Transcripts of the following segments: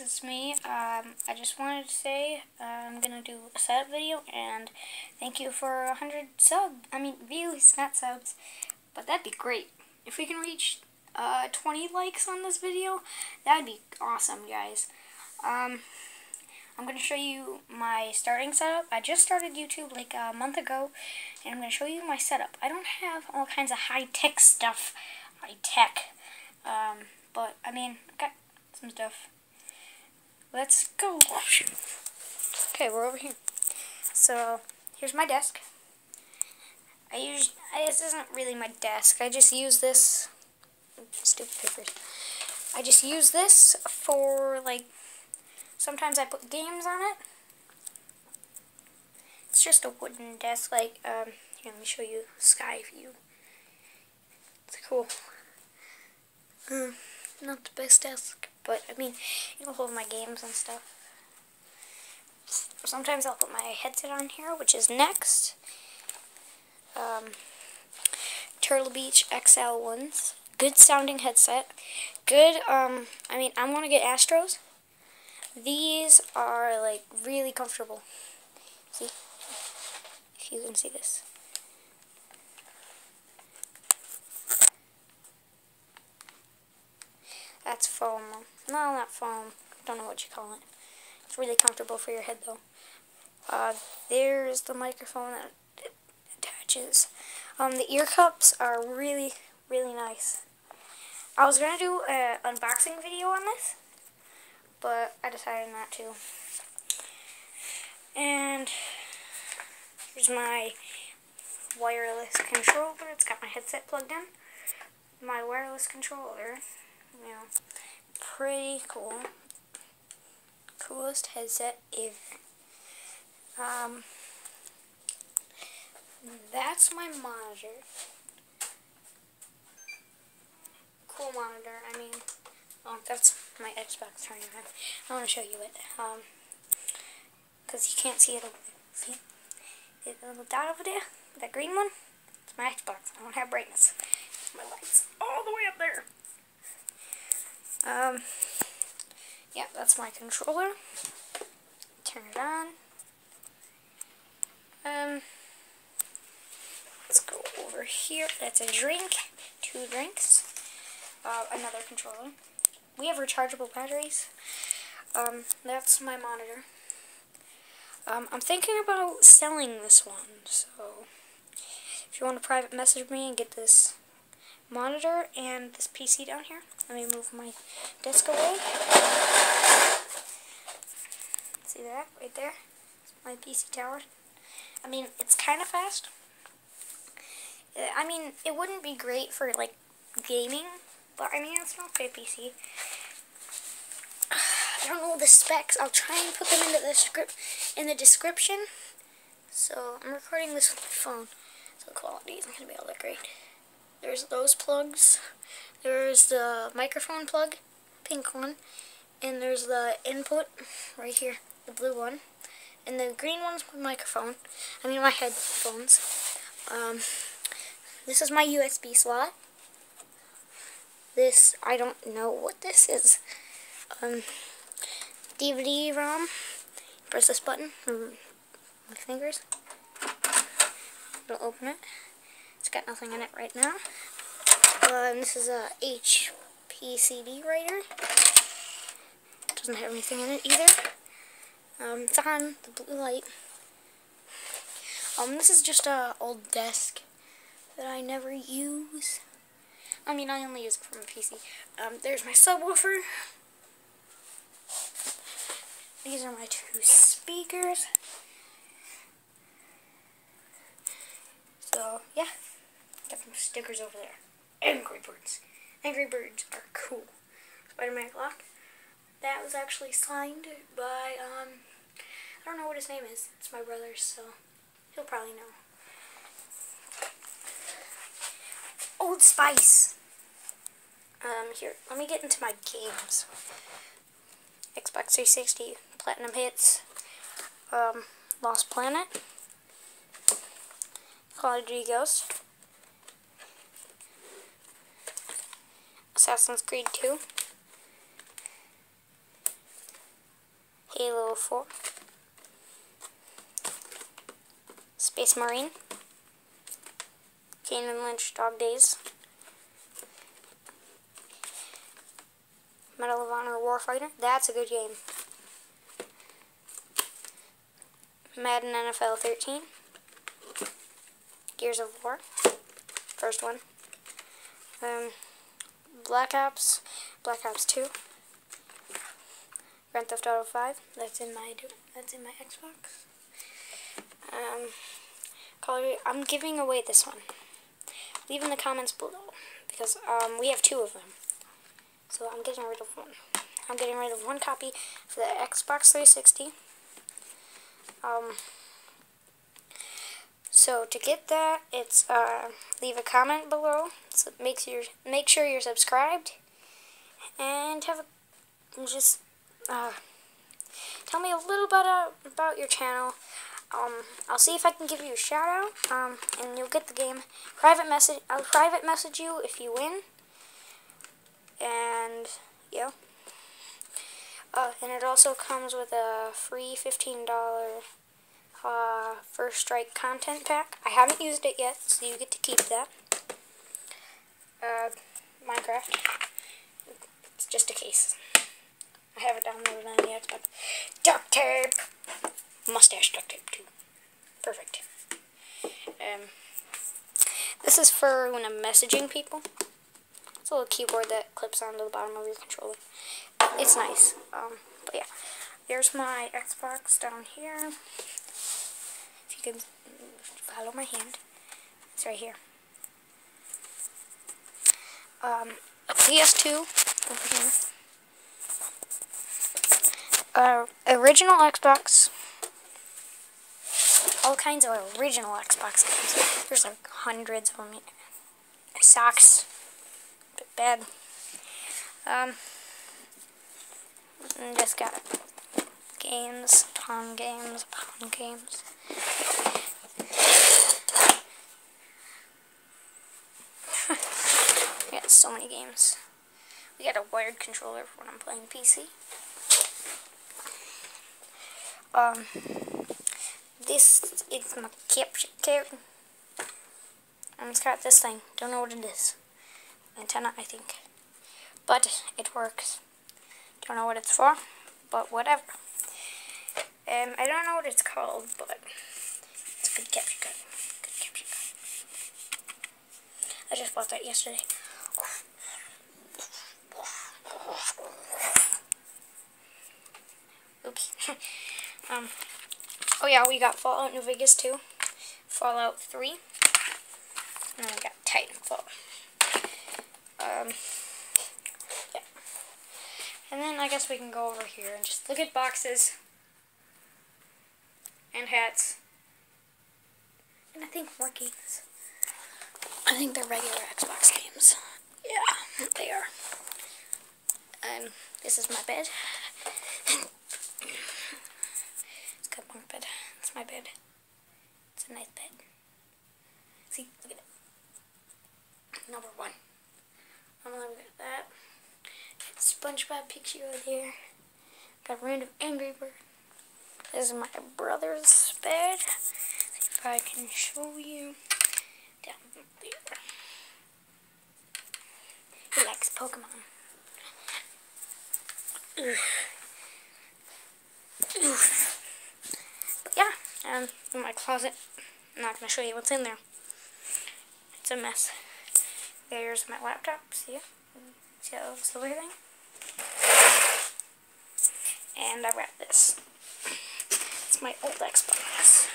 It's me. Um, I just wanted to say uh, I'm gonna do a setup video and thank you for 100 sub. I mean views, not subs. But that'd be great if we can reach uh, 20 likes on this video. That'd be awesome, guys. Um, I'm gonna show you my starting setup. I just started YouTube like a month ago, and I'm gonna show you my setup. I don't have all kinds of high tech stuff, high tech. Um, but I mean, I got some stuff. Let's go. Okay, we're over here. So, here's my desk. I use, this isn't really my desk. I just use this, stupid papers. I just use this for, like, sometimes I put games on it. It's just a wooden desk, like, um, here, let me show you sky view. It's cool. Mm, not the best desk. But, I mean, it'll hold my games and stuff. Sometimes I'll put my headset on here, which is next. Um, Turtle Beach XL ones. Good sounding headset. Good, um, I mean, I want to get Astros. These are, like, really comfortable. See? If you can see this. That's foam. No, not foam. Don't know what you call it. It's really comfortable for your head, though. Uh, there's the microphone that attaches. Um, the ear cups are really, really nice. I was going to do an unboxing video on this, but I decided not to. And here's my wireless controller. It's got my headset plugged in. My wireless controller yeah, pretty cool. Coolest headset ever. Um, that's my monitor. Cool monitor, I mean, oh, that's my Xbox turning on. I want to show you it, um, because you can't see it. See? Little dot over there? That green one? It's my Xbox. I don't have brightness. My lights all the way up there. Um, yeah, that's my controller. Turn it on. Um, let's go over here. That's a drink. Two drinks. Uh, another controller. We have rechargeable batteries. Um, that's my monitor. Um, I'm thinking about selling this one, so if you want to private message me and get this monitor and this PC down here. Let me move my desk away. See that right there? It's my PC tower. I mean, it's kind of fast. Uh, I mean, it wouldn't be great for like gaming, but I mean, it's not good PC. I don't know the specs. I'll try and put them into the script in the description. So I'm recording this with my phone, so the quality isn't gonna be all that great. There's those plugs. There's the microphone plug, pink one. And there's the input right here, the blue one. And the green one's my microphone. I mean my headphones. Um, this is my USB slot. This, I don't know what this is. Um, DVD-ROM. Press this button my fingers. It'll open it got nothing in it right now. Um, this is a HP CD writer. Doesn't have anything in it either. Um, it's on the blue light. Um, this is just a old desk that I never use. I mean, I only use it for my PC. Um, there's my subwoofer. These are my two speakers. So, yeah. Got some stickers over there. Angry Birds. Angry Birds are cool. Spider-Man clock. That was actually signed by, um, I don't know what his name is. It's my brother's, so he'll probably know. Old Spice. Um, here, let me get into my games. Xbox 360, Platinum Hits, um, Lost Planet, Call of Duty Ghost, Assassin's Creed 2. Halo 04. Space Marine. Kane and Lynch Dog Days. Medal of Honor Warfighter. That's a good game. Madden NFL 13. Gears of War. First one. Um, Black Ops. Black Ops 2. Grand Theft Auto 5. That's in my that's in my Xbox. Um, Call. I'm giving away this one. Leave in the comments below because um, we have two of them. So I'm getting rid of one. I'm getting rid of one copy for the Xbox 360. Um, so to get that, it's uh, leave a comment below. So make sure make sure you're subscribed, and have a, just uh, tell me a little bit about your channel. Um, I'll see if I can give you a shout out, um, and you'll get the game. Private message. I'll private message you if you win. And yeah. Uh, and it also comes with a free $15 uh, First Strike content pack. I haven't used it yet, so you get to keep that. Uh, Minecraft. It's just a case. I haven't downloaded it yet, but duct tape! Mustache duct tape, too. Perfect. Um, this is for when I'm messaging people. It's a little keyboard that clips onto the bottom of your controller. It's nice. Um, but yeah, there's my Xbox down here. Can follow my hand, it's right here. Um, a PS2 over here. Uh, original Xbox. All kinds of original Xbox games. There's like hundreds of them. Socks bad. Um, just got games, pawn games, pawn games. we got so many games. We got a wired controller for when I'm playing PC. Um, this is my capture card. And it's got this thing. Don't know what it is antenna, I think. But it works. Don't know what it's for, but whatever. Um, I don't know what it's called, but it's a good capture card. Good capture. I just bought that yesterday. Oops. um, oh yeah, we got Fallout New Vegas 2, Fallout 3, and we got Titanfall. Um, yeah. And then I guess we can go over here and just look at boxes and hats. And I think more games. I think they're regular Xbox games. Yeah, they are. Um, this is my bed. it's got bunk bed. It's my bed. It's a nice bed. See, look at it. Number one. I'm gonna get that. SpongeBob picture right there. Got a random Angry Bird. This is my brother's bed. See if I can show you down there. He likes Pokemon. But yeah, um, in my closet. I'm not gonna show you what's in there. It's a mess. There's my laptop. See? See that little silver thing? And I got this. My old Xbox.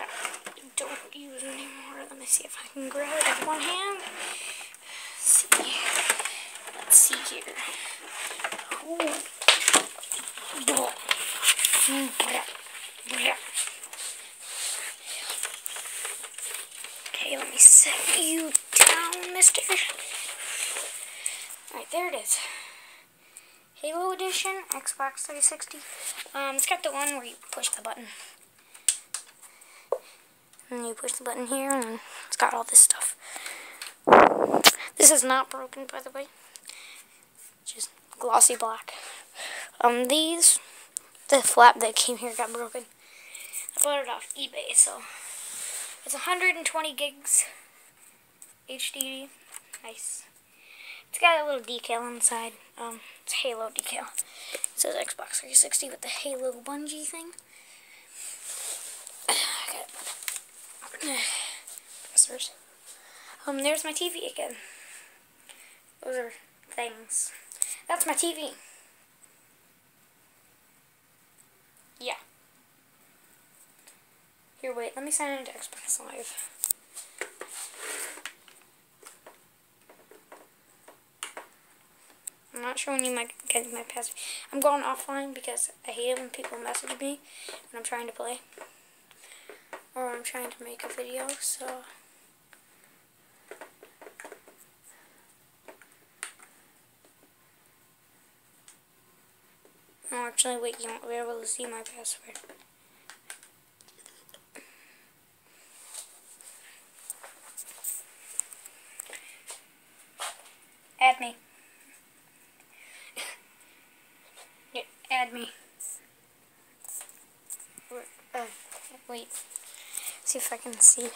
I don't use anymore. Let me see if I can grab it with one hand. Let's see. Let's see here. Okay, let me set you down, mister. Alright, there it is. Halo Edition, Xbox 360. Um, it's got the one where you push the button. And you push the button here, and it's got all this stuff. This is not broken, by the way. Just glossy black. Um, these the flap that came here got broken. I bought it off eBay, so it's 120 gigs HDD. Nice. It's got a little decal on the side. Um, it's Halo decal. It says Xbox 360 with the Halo Bungie thing. Passwords. Um, there's my TV again. Those are things. That's my TV. Yeah. Here, wait, let me sign into Xbox Live. I'm not showing you my my password. I'm going offline because I hate it when people message me when I'm trying to play or I'm trying to make a video. So. Oh, actually, wait, you won't be able to see my password. Add me. yeah, add me. Uh, wait. See if I can see.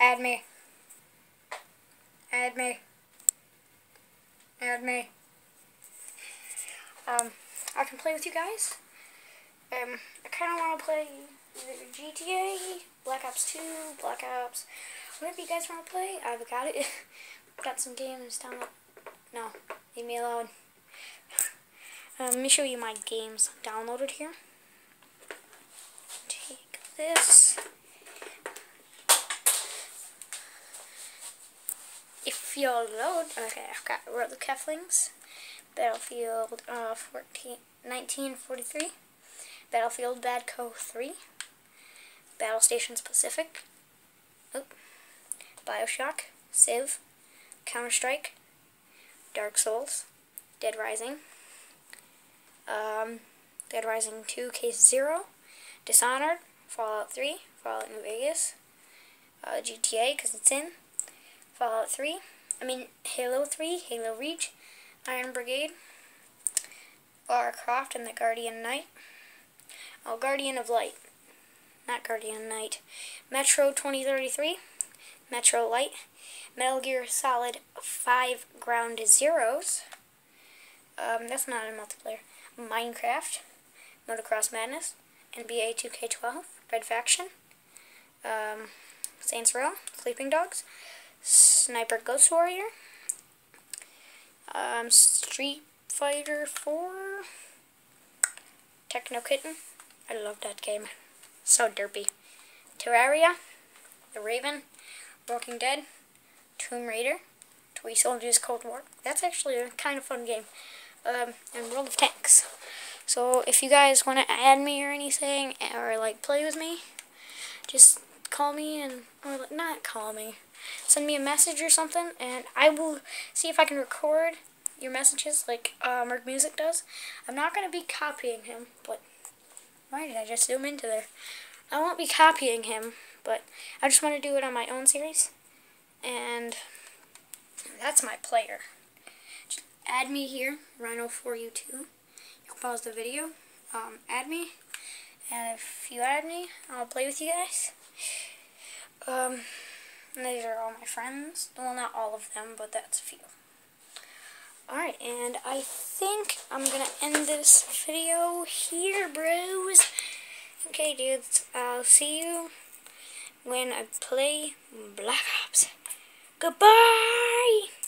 Add me. Add me. Add me. Um, I can play with you guys. Um, I kind of want to play GTA, Black Ops 2, Black Ops, whatever you guys want to play. I've got it. got some games down. No, leave me alone. Um, let me show you my games downloaded here. Take this. If you'll load, okay, I've got World of Keflings, Battlefield uh, 14, 1943, Battlefield Bad Co. 3, Battlestations Pacific, Oop. Bioshock, Civ, Counter-Strike, Dark Souls, Dead Rising, um, Dead Rising 2 Case 0, Dishonored, Fallout 3, Fallout New Vegas, uh, GTA because it's in, Fallout 3, I mean Halo 3, Halo Reach, Iron Brigade, Lara Croft and the Guardian Knight, oh, Guardian of Light, not Guardian Knight, Metro 2033, Metro Light, Metal Gear Solid 5 Ground Zeroes. Um, that's not a multiplayer. Minecraft, Motocross Madness, NBA 2K12, Red Faction, um, Saints Row, Sleeping Dogs, Sniper Ghost Warrior, um, Street Fighter 4, Techno Kitten. I love that game. So derpy. Terraria, The Raven, Walking Dead, Tomb Raider, Toy Soldiers Cold War. That's actually a kind of fun game. Um, and World of Tanks. So if you guys want to add me or anything, or like play with me, just call me and, or not call me, send me a message or something, and I will see if I can record your messages like uh, Merc Music does. I'm not going to be copying him, but why did I just zoom into there? I won't be copying him, but I just want to do it on my own series. And that's my player. Just add me here, Rhino4U2. You can pause the video, um, add me, and if you add me, I'll play with you guys. Um, these are all my friends. Well, not all of them, but that's a few. Alright, and I think I'm to end this video here, bros. Okay, dudes, I'll see you when I play Black Ops. Goodbye!